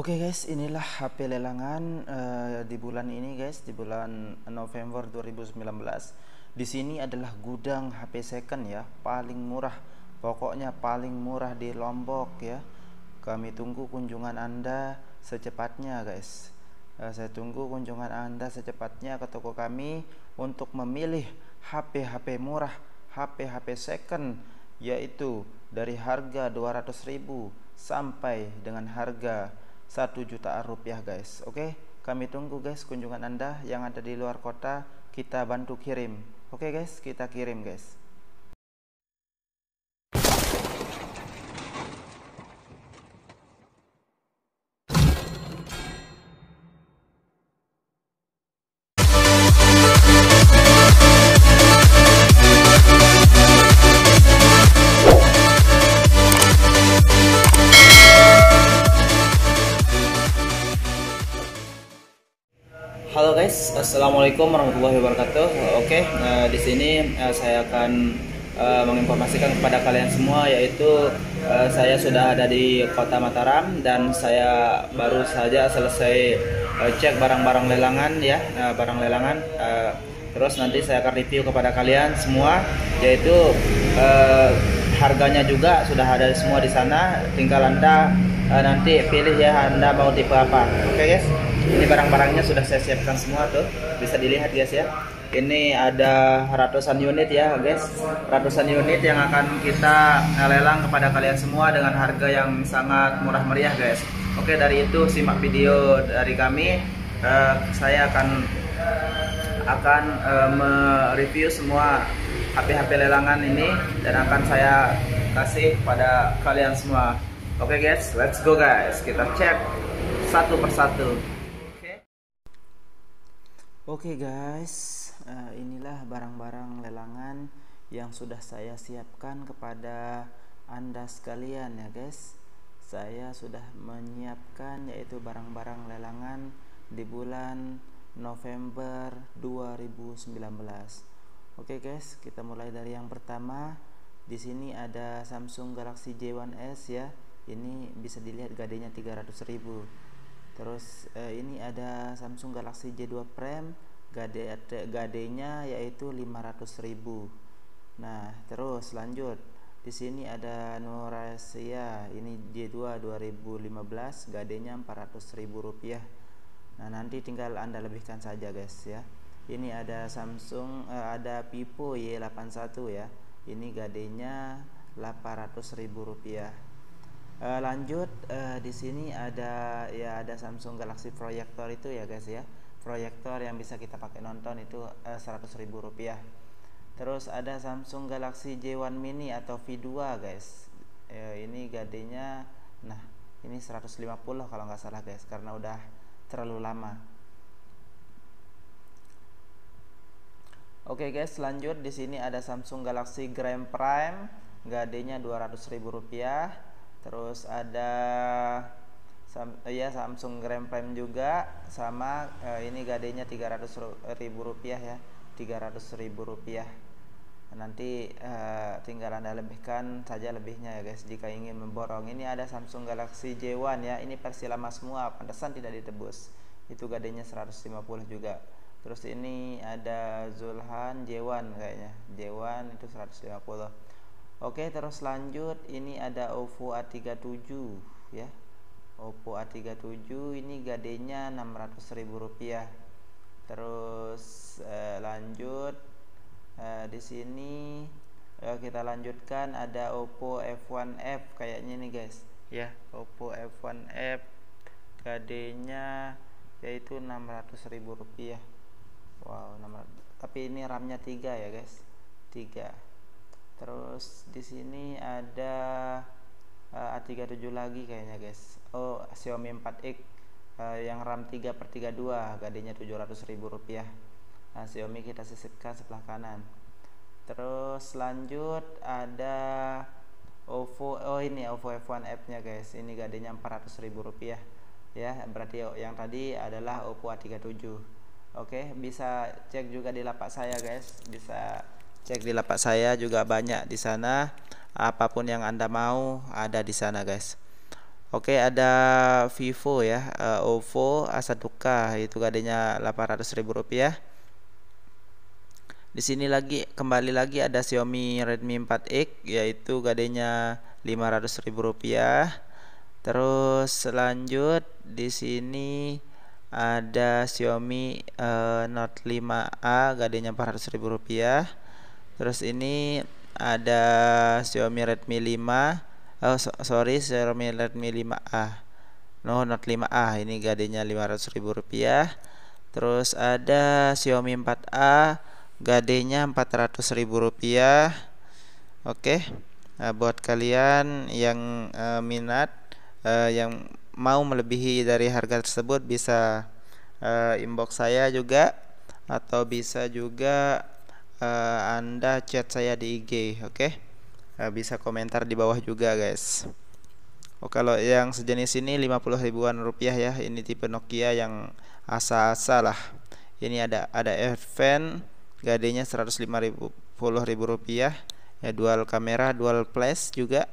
Oke guys, inilah HP lelangan uh, di bulan ini guys, di bulan November 2019. Di sini adalah gudang HP second ya, paling murah. Pokoknya paling murah di Lombok ya. Kami tunggu kunjungan Anda secepatnya guys. Uh, saya tunggu kunjungan Anda secepatnya ke toko kami untuk memilih HP-HP murah, HP-HP second yaitu dari harga 200.000 sampai dengan harga 1 juta rupiah guys. Oke kami tunggu guys kunjungan anda yang ada di luar kota. Kita bantu kirim. Oke guys kita kirim guys assalamualaikum warahmatullahi wabarakatuh. Oke, nah, di sini uh, saya akan uh, menginformasikan kepada kalian semua yaitu uh, saya sudah ada di Kota Mataram dan saya baru saja selesai uh, cek barang-barang lelangan ya, uh, barang lelangan. Uh, terus nanti saya akan review kepada kalian semua yaitu uh, harganya juga sudah ada semua di sana. Tinggal anda uh, nanti pilih ya anda mau tipe apa. Oke okay, guys ini barang-barangnya sudah saya siapkan semua tuh. Bisa dilihat guys ya. Ini ada ratusan unit ya guys. Ratusan unit yang akan kita lelang kepada kalian semua dengan harga yang sangat murah meriah guys. Oke dari itu simak video dari kami. Uh, saya akan akan uh, mereview semua HP-HP lelangan ini dan akan saya kasih pada kalian semua. Oke guys let's go guys. Kita cek satu persatu Oke okay guys, uh, inilah barang-barang lelangan yang sudah saya siapkan kepada Anda sekalian ya guys. Saya sudah menyiapkan yaitu barang-barang lelangan di bulan November 2019. Oke okay guys, kita mulai dari yang pertama. Di sini ada Samsung Galaxy J1s ya. Ini bisa dilihat gadenya 300.000 terus eh, ini ada Samsung Galaxy J2 Prime gade gadenya yaitu 500.000 nah terus lanjut. Di sini ada Nurasia ini J2 2015 gadenya 400.000 rupiah. Nah nanti tinggal anda lebihkan saja guys ya. Ini ada Samsung eh, ada Vivo Y81 ya. Ini gadenya 800.000 rupiah uh, lanjut uh, di sini ada ya ada Samsung Galaxy Projector itu ya guys ya. Proyektor yang bisa kita pakai nonton itu uh, ribu rupiah. Terus ada Samsung Galaxy J1 Mini atau V2 guys. Uh, ini gadenya nah ini 150 kalau nggak salah guys karena udah terlalu lama. Oke okay guys, lanjut. Di sini ada Samsung Galaxy Grand Prime, gadenya ribu rupiah terus ada Sam, ya Samsung Grand Prime juga sama eh, ini gadenya 300 ribu rupiah ya 300 ribu rupiah. Nanti eh, tinggal anda lebihkan saja lebihnya ya guys jika ingin memborong. Ini ada Samsung Galaxy J1 ya ini versi lama semua pantesan tidak ditebus. Itu gadenya 150 juga. Terus ini ada Zulhan J1 kayaknya J1 itu 150 Oke terus lanjut. Ini ada OVO A37 ya. Oppo A37 ini gadenya Rp600.000 terus eh, lanjut. Eh, di sini eh, kita lanjutkan. Ada Oppo F1F kayaknya nih guys. Ya Oppo F1F gadenya yaitu Rp600.000 wow 600. tapi ini RAM-nya 3 ya guys. 3 terus di sini ada uh, eh, A37 lagi kayaknya guys. Oh Xiaomi 4X uh, eh, yang RAM 3 per 32 gadenya 700 ribu rupiah. Nah, Xiaomi kita sisipkan sebelah kanan. Terus lanjut ada OVO oh ini OVO F1 F nya guys. Ini gadenya 400 ribu rupiah. Ya berarti yang tadi adalah Oppo A37 oke bisa cek juga di lapak saya guys. Bisa cek di lapak saya juga banyak di sana apa pun yang anda mau ada di sana guys Oke, ada Vivo ya, uh, OVO A1K itu gadenya Rp800.000. Di sini lagi kembali lagi ada Xiaomi Redmi 4X yaitu gadenya Rp500.000. Terus lanjut di sini ada Xiaomi uh, Note 5A gadenya Rp400.000. Terus ini ada Xiaomi Redmi 5 oh so, sorry Xiaomi Redmi 5A no Note 5A ini gadenya Rp500.000 terus ada Xiaomi 4A gadenya Rp400.000 oke nah, buat kalian yang uh, minat uh, yang mau melebihi dari harga tersebut bisa uh, inbox saya juga atau bisa juga uh, Anda chat saya di IG oke? Okay? uh, bisa komentar di bawah juga guys. Oh kalau yang sejenis ini 50 ribuan rupiah ya ini tipe Nokia yang asa-asa lah. Ini ada ada Advent gadenya 150 ribu, ribu rupiah. Ya dual kamera dual flash juga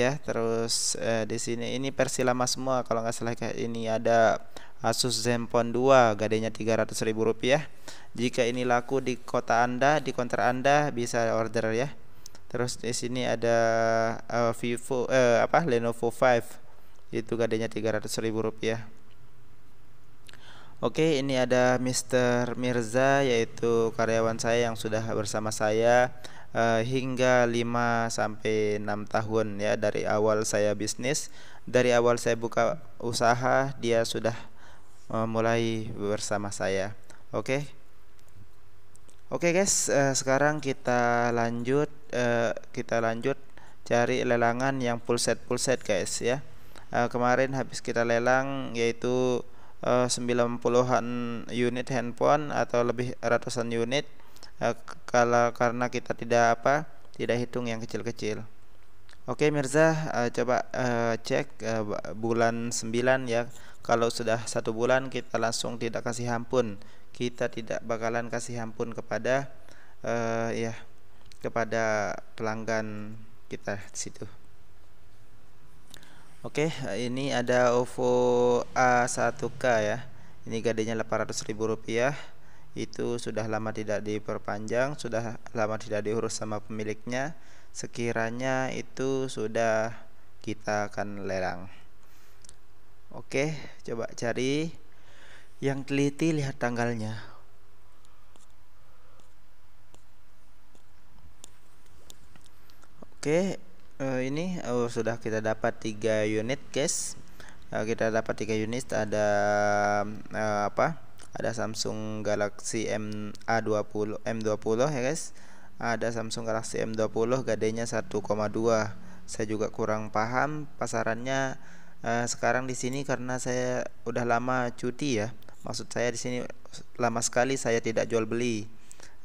ya. Terus eh, di sini ini versi lama semua. Kalau nggak salah kayak ini ada Asus Zenfone 2 gadenya 300 ribu rupiah. Jika ini laku di kota anda di konter anda bisa order ya. Terus di sini ada uh, Vivo eh, apa Lenovo 5 itu gadenya ribu rupiah. Oke, ini ada Mr. Mirza yaitu karyawan saya yang sudah bersama saya uh, hingga 5 sampai 6 tahun ya dari awal saya bisnis. Dari awal saya buka usaha, dia sudah uh, mulai bersama saya. Oke. Oke guys, uh, sekarang kita lanjut uh, kita lanjut cari lelangan yang full set full set guys ya. Uh, kemarin habis kita lelang yaitu uh, 90-an unit handphone atau lebih ratusan unit uh, kalau karena kita tidak apa tidak hitung yang kecil-kecil. Oke Mirza, uh, coba uh, cek uh, bulan 9 ya. Kalau sudah satu bulan kita langsung tidak kasih ampun kita tidak bakalan kasih ampun kepada uh, ya kepada pelanggan kita situ. Oke, ini ada OVO A1K ya. Ini gadenya Rp800.000. Itu sudah lama tidak diperpanjang, sudah lama tidak diurus sama pemiliknya. Sekiranya itu sudah kita akan lelang. Oke, coba cari yang teliti lihat tanggalnya. Oke, uh, ini oh, sudah kita dapat tiga unit, guys. Uh, kita dapat tiga unit ada uh, apa? Ada Samsung Galaxy M A20 M20 ya, guys. Ada Samsung Galaxy M20 gadenya 1,2. Saya juga kurang paham pasarannya uh, sekarang di sini karena saya udah lama cuti ya maksud saya di sini lama sekali saya tidak jual beli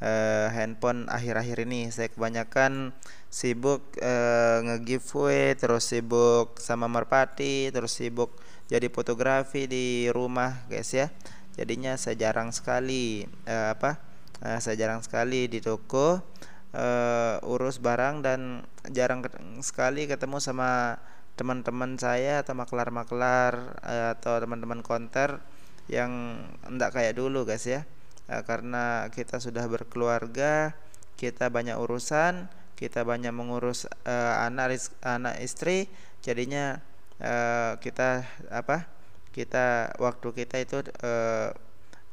uh, handphone akhir-akhir ini saya kebanyakan sibuk uh, nge-giveaway terus sibuk sama merpati terus sibuk jadi fotografi di rumah guys ya jadinya saya jarang sekali uh, apa uh, saya jarang sekali di toko uh, urus barang dan jarang sekali ketemu sama teman-teman saya atau maklar-maklar uh, atau teman-teman konter yang enggak kayak dulu guys ya. Uh, karena kita sudah berkeluarga kita banyak urusan kita banyak mengurus uh, anak anak istri jadinya uh, kita apa kita waktu kita itu uh,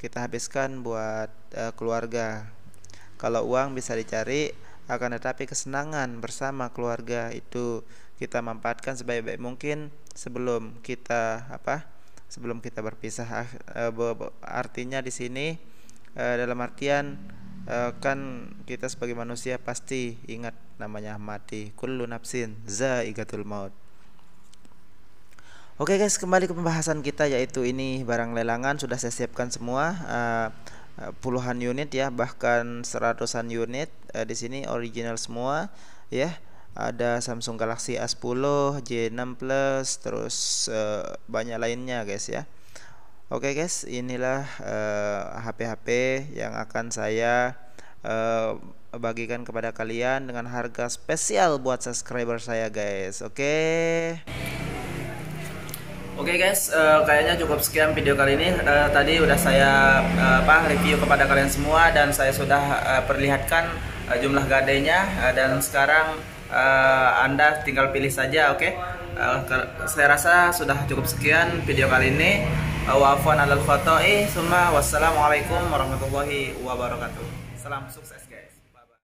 kita habiskan buat uh, keluarga. Kalau uang bisa dicari akan tetapi kesenangan bersama keluarga itu kita manfaatkan sebaik-baik mungkin sebelum kita apa sebelum kita berpisah. Uh, artinya di sini uh, dalam artian uh, kan kita sebagai manusia pasti ingat namanya mati kullu nafsin zaiqatul maut Oke guys, kembali ke pembahasan kita yaitu ini barang lelangan sudah saya siapkan semua uh, puluhan unit ya, bahkan seratusan unit uh, di sini original semua ya ada Samsung Galaxy A10, J6 Plus, terus uh, banyak lainnya guys ya. Oke guys, inilah HP-HP uh, yang akan saya uh, bagikan kepada kalian dengan harga spesial buat subscriber saya guys. Oke. Okay? Oke okay guys, uh, kayaknya cukup sekian video kali ini. Uh, tadi udah saya uh, apa review kepada kalian semua dan saya sudah uh, perlihatkan uh, jumlah gadenya uh, dan sekarang uh, Anda tinggal pilih saja, oke? Okay? Uh, saya rasa sudah cukup sekian video kali ini. Uh, Wafwan alal foto'i, semua wassalamualaikum warahmatullahi wabarakatuh. Salam sukses.